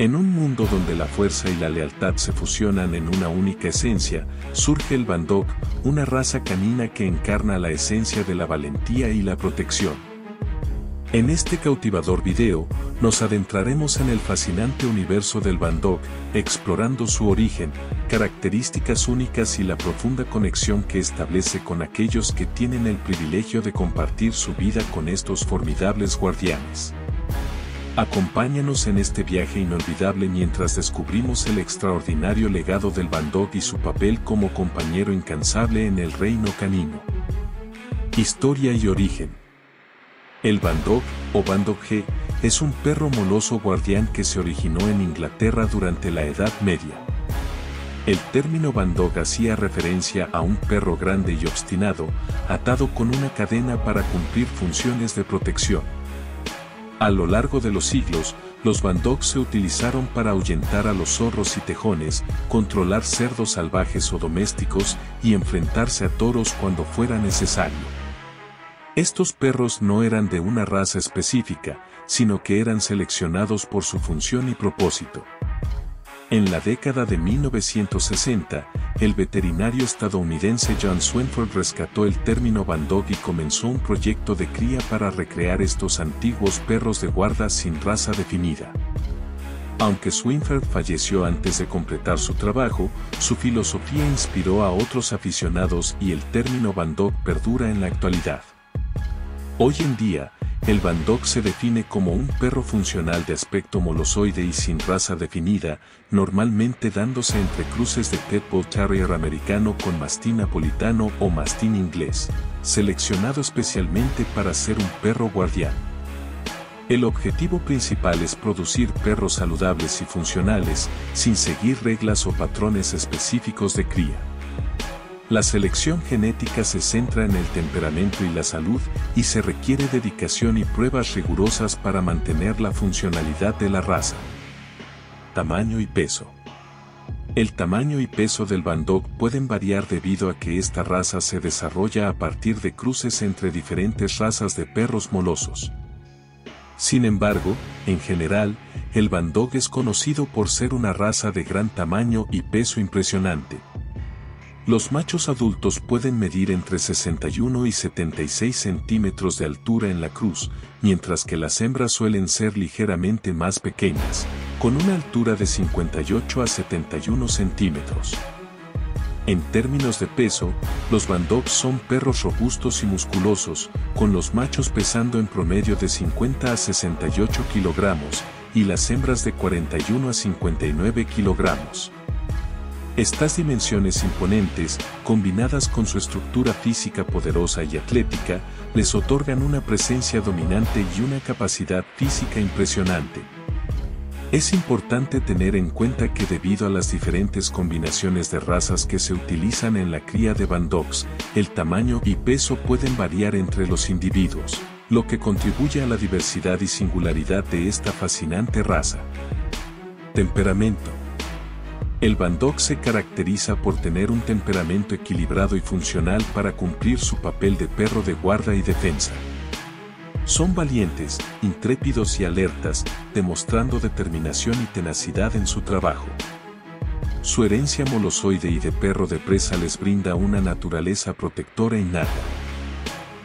En un mundo donde la fuerza y la lealtad se fusionan en una única esencia, surge el Bandog, una raza canina que encarna la esencia de la valentía y la protección. En este cautivador video, nos adentraremos en el fascinante universo del Bandog, explorando su origen, características únicas y la profunda conexión que establece con aquellos que tienen el privilegio de compartir su vida con estos formidables guardianes. Acompáñanos en este viaje inolvidable mientras descubrimos el extraordinario legado del Bandog y su papel como compañero incansable en el reino canino. Historia y origen. El Bandog, o Bandog G, es un perro moloso guardián que se originó en Inglaterra durante la Edad Media. El término Bandog hacía referencia a un perro grande y obstinado, atado con una cadena para cumplir funciones de protección. A lo largo de los siglos, los bandogs se utilizaron para ahuyentar a los zorros y tejones, controlar cerdos salvajes o domésticos y enfrentarse a toros cuando fuera necesario. Estos perros no eran de una raza específica, sino que eran seleccionados por su función y propósito. En la década de 1960, el veterinario estadounidense John Swinford rescató el término Bandog y comenzó un proyecto de cría para recrear estos antiguos perros de guarda sin raza definida. Aunque Swinford falleció antes de completar su trabajo, su filosofía inspiró a otros aficionados y el término Bandog perdura en la actualidad. Hoy en día, el Bandog se define como un perro funcional de aspecto molosoide y sin raza definida, normalmente dándose entre cruces de Pitbull Terrier americano con mastín napolitano o mastín inglés, seleccionado especialmente para ser un perro guardián. El objetivo principal es producir perros saludables y funcionales, sin seguir reglas o patrones específicos de cría. La selección genética se centra en el temperamento y la salud y se requiere dedicación y pruebas rigurosas para mantener la funcionalidad de la raza. Tamaño y peso. El tamaño y peso del Bandog pueden variar debido a que esta raza se desarrolla a partir de cruces entre diferentes razas de perros molosos. Sin embargo, en general, el Bandog es conocido por ser una raza de gran tamaño y peso impresionante. Los machos adultos pueden medir entre 61 y 76 centímetros de altura en la cruz, mientras que las hembras suelen ser ligeramente más pequeñas, con una altura de 58 a 71 centímetros. En términos de peso, los bandogs son perros robustos y musculosos, con los machos pesando en promedio de 50 a 68 kilogramos, y las hembras de 41 a 59 kilogramos. Estas dimensiones imponentes, combinadas con su estructura física poderosa y atlética, les otorgan una presencia dominante y una capacidad física impresionante. Es importante tener en cuenta que debido a las diferentes combinaciones de razas que se utilizan en la cría de bandogs, el tamaño y peso pueden variar entre los individuos, lo que contribuye a la diversidad y singularidad de esta fascinante raza. Temperamento el Bandog se caracteriza por tener un temperamento equilibrado y funcional para cumplir su papel de perro de guarda y defensa. Son valientes, intrépidos y alertas, demostrando determinación y tenacidad en su trabajo. Su herencia molosoide y de perro de presa les brinda una naturaleza protectora innata.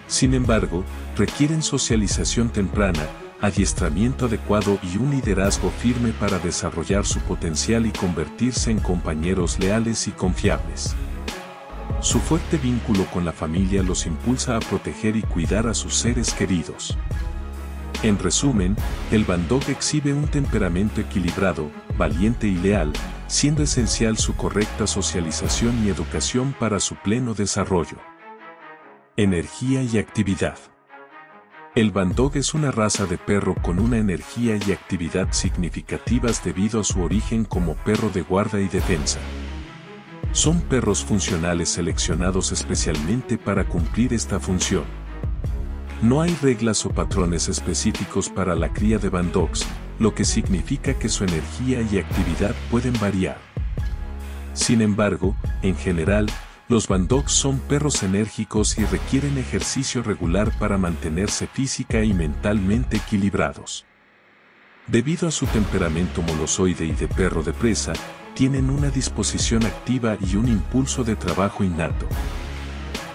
Sin embargo, requieren socialización temprana, adiestramiento adecuado y un liderazgo firme para desarrollar su potencial y convertirse en compañeros leales y confiables. Su fuerte vínculo con la familia los impulsa a proteger y cuidar a sus seres queridos. En resumen, el Bandog exhibe un temperamento equilibrado, valiente y leal, siendo esencial su correcta socialización y educación para su pleno desarrollo. Energía y actividad. El Bandog es una raza de perro con una energía y actividad significativas debido a su origen como perro de guarda y defensa. Son perros funcionales seleccionados especialmente para cumplir esta función. No hay reglas o patrones específicos para la cría de Bandogs, lo que significa que su energía y actividad pueden variar. Sin embargo, en general, los bandogs son perros enérgicos y requieren ejercicio regular para mantenerse física y mentalmente equilibrados. Debido a su temperamento molosoide y de perro de presa, tienen una disposición activa y un impulso de trabajo innato.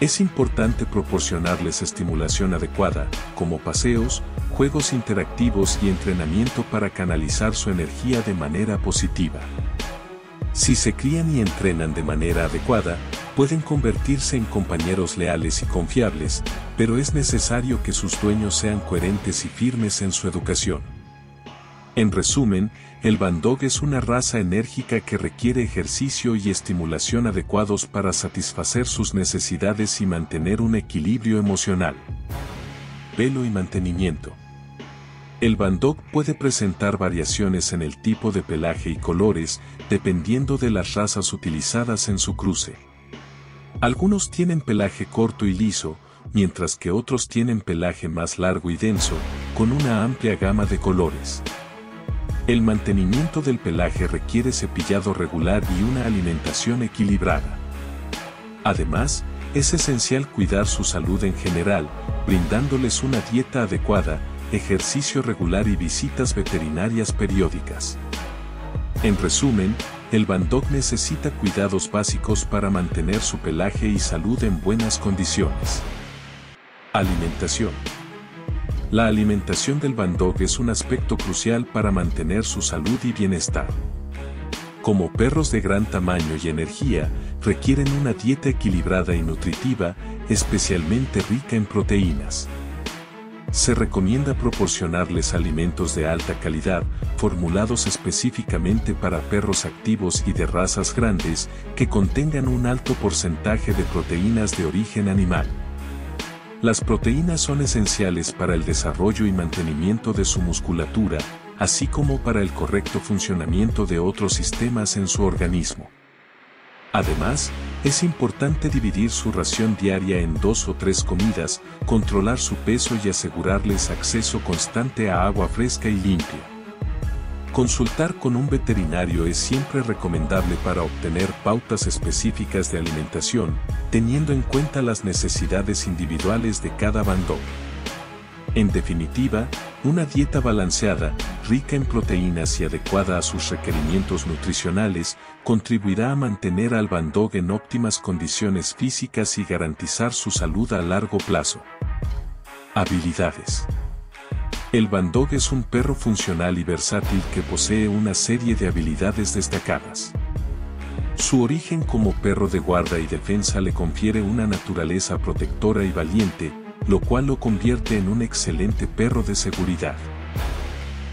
Es importante proporcionarles estimulación adecuada, como paseos, juegos interactivos y entrenamiento para canalizar su energía de manera positiva. Si se crían y entrenan de manera adecuada, pueden convertirse en compañeros leales y confiables, pero es necesario que sus dueños sean coherentes y firmes en su educación. En resumen, el Bandog es una raza enérgica que requiere ejercicio y estimulación adecuados para satisfacer sus necesidades y mantener un equilibrio emocional. Pelo y mantenimiento. El Bandog puede presentar variaciones en el tipo de pelaje y colores, dependiendo de las razas utilizadas en su cruce. Algunos tienen pelaje corto y liso, mientras que otros tienen pelaje más largo y denso, con una amplia gama de colores. El mantenimiento del pelaje requiere cepillado regular y una alimentación equilibrada. Además, es esencial cuidar su salud en general, brindándoles una dieta adecuada, ejercicio regular y visitas veterinarias periódicas. En resumen, el Bandog necesita cuidados básicos para mantener su pelaje y salud en buenas condiciones. Alimentación. La alimentación del Bandog es un aspecto crucial para mantener su salud y bienestar. Como perros de gran tamaño y energía, requieren una dieta equilibrada y nutritiva, especialmente rica en proteínas. Se recomienda proporcionarles alimentos de alta calidad, formulados específicamente para perros activos y de razas grandes, que contengan un alto porcentaje de proteínas de origen animal. Las proteínas son esenciales para el desarrollo y mantenimiento de su musculatura, así como para el correcto funcionamiento de otros sistemas en su organismo. Además, es importante dividir su ración diaria en dos o tres comidas, controlar su peso y asegurarles acceso constante a agua fresca y limpia. Consultar con un veterinario es siempre recomendable para obtener pautas específicas de alimentación, teniendo en cuenta las necesidades individuales de cada bando. En definitiva, una dieta balanceada, rica en proteínas y adecuada a sus requerimientos nutricionales, contribuirá a mantener al bandog en óptimas condiciones físicas y garantizar su salud a largo plazo. Habilidades. El Bandog es un perro funcional y versátil que posee una serie de habilidades destacadas. Su origen como perro de guarda y defensa le confiere una naturaleza protectora y valiente, lo cual lo convierte en un excelente perro de seguridad.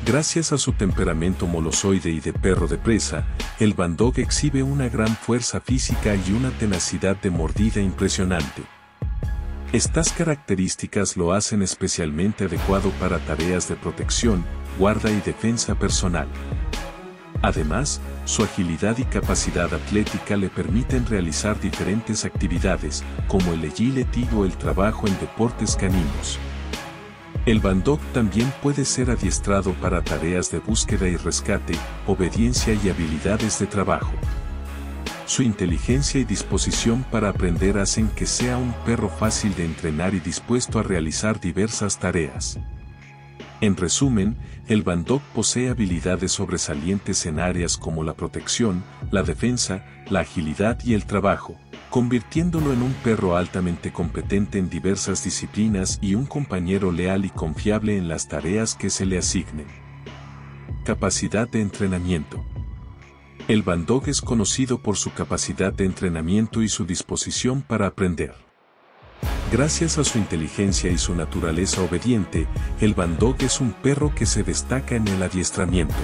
Gracias a su temperamento molosoide y de perro de presa, el Bandog exhibe una gran fuerza física y una tenacidad de mordida impresionante. Estas características lo hacen especialmente adecuado para tareas de protección, guarda y defensa personal. Además, su agilidad y capacidad atlética le permiten realizar diferentes actividades, como el agility o el trabajo en deportes caninos. El Bandog también puede ser adiestrado para tareas de búsqueda y rescate, obediencia y habilidades de trabajo. Su inteligencia y disposición para aprender hacen que sea un perro fácil de entrenar y dispuesto a realizar diversas tareas. En resumen, el Bandog posee habilidades sobresalientes en áreas como la protección, la defensa, la agilidad y el trabajo, convirtiéndolo en un perro altamente competente en diversas disciplinas y un compañero leal y confiable en las tareas que se le asignen. Capacidad de entrenamiento. El Bandog es conocido por su capacidad de entrenamiento y su disposición para aprender. Gracias a su inteligencia y su naturaleza obediente, el Bandog es un perro que se destaca en el adiestramiento.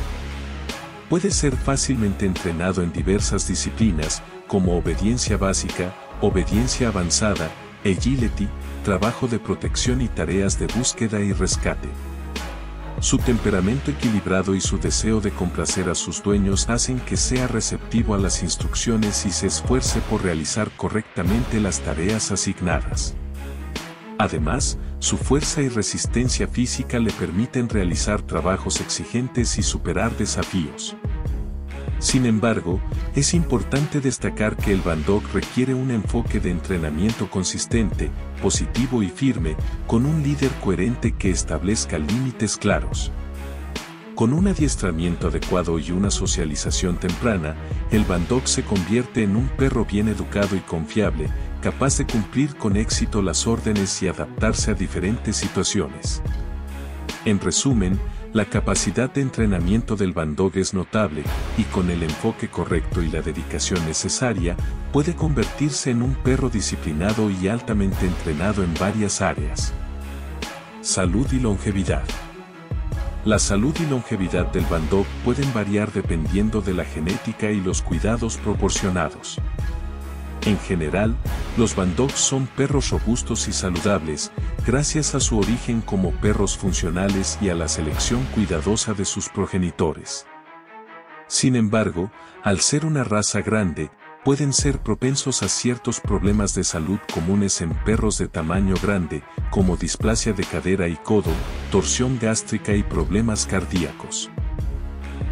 Puede ser fácilmente entrenado en diversas disciplinas, como obediencia básica, obediencia avanzada, agility, trabajo de protección y tareas de búsqueda y rescate. Su temperamento equilibrado y su deseo de complacer a sus dueños hacen que sea receptivo a las instrucciones y se esfuerce por realizar correctamente las tareas asignadas. Además, su fuerza y resistencia física le permiten realizar trabajos exigentes y superar desafíos. Sin embargo, es importante destacar que el Bandog requiere un enfoque de entrenamiento consistente, positivo y firme, con un líder coherente que establezca límites claros. Con un adiestramiento adecuado y una socialización temprana, el Bandog se convierte en un perro bien educado y confiable, capaz de cumplir con éxito las órdenes y adaptarse a diferentes situaciones. En resumen, la capacidad de entrenamiento del Bandog es notable, y con el enfoque correcto y la dedicación necesaria, puede convertirse en un perro disciplinado y altamente entrenado en varias áreas. Salud y longevidad. La salud y longevidad del Bandog pueden variar dependiendo de la genética y los cuidados proporcionados. En general, los Bandogs son perros robustos y saludables, gracias a su origen como perros funcionales y a la selección cuidadosa de sus progenitores. Sin embargo, al ser una raza grande, pueden ser propensos a ciertos problemas de salud comunes en perros de tamaño grande, como displasia de cadera y codo, torsión gástrica y problemas cardíacos.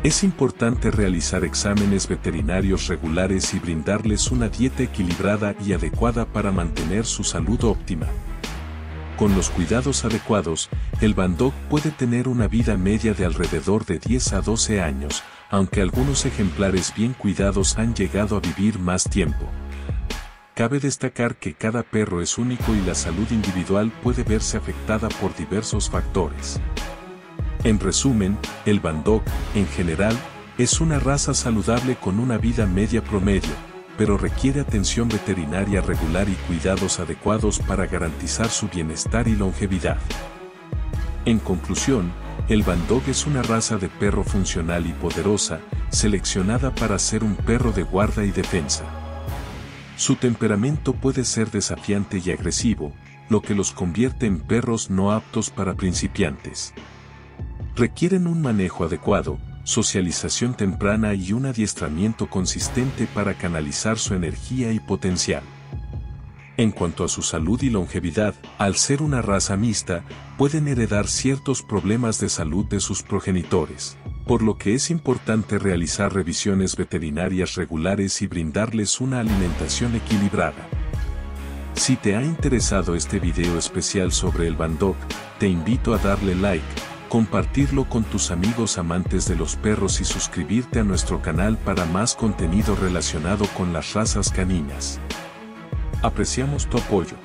Es importante realizar exámenes veterinarios regulares y brindarles una dieta equilibrada y adecuada para mantener su salud óptima. Con los cuidados adecuados, el Bandog puede tener una vida media de alrededor de 10 a 12 años, aunque algunos ejemplares bien cuidados han llegado a vivir más tiempo. Cabe destacar que cada perro es único y la salud individual puede verse afectada por diversos factores. En resumen, el Bandog, en general, es una raza saludable con una vida media promedio, pero requiere atención veterinaria regular y cuidados adecuados para garantizar su bienestar y longevidad. En conclusión, el Bandog es una raza de perro funcional y poderosa, seleccionada para ser un perro de guarda y defensa. Su temperamento puede ser desafiante y agresivo, lo que los convierte en perros no aptos para principiantes requieren un manejo adecuado, socialización temprana y un adiestramiento consistente para canalizar su energía y potencial. En cuanto a su salud y longevidad, al ser una raza mixta, pueden heredar ciertos problemas de salud de sus progenitores, por lo que es importante realizar revisiones veterinarias regulares y brindarles una alimentación equilibrada. Si te ha interesado este video especial sobre el Bandok, te invito a darle like, compartirlo con tus amigos amantes de los perros y suscribirte a nuestro canal para más contenido relacionado con las razas caninas. Apreciamos tu apoyo.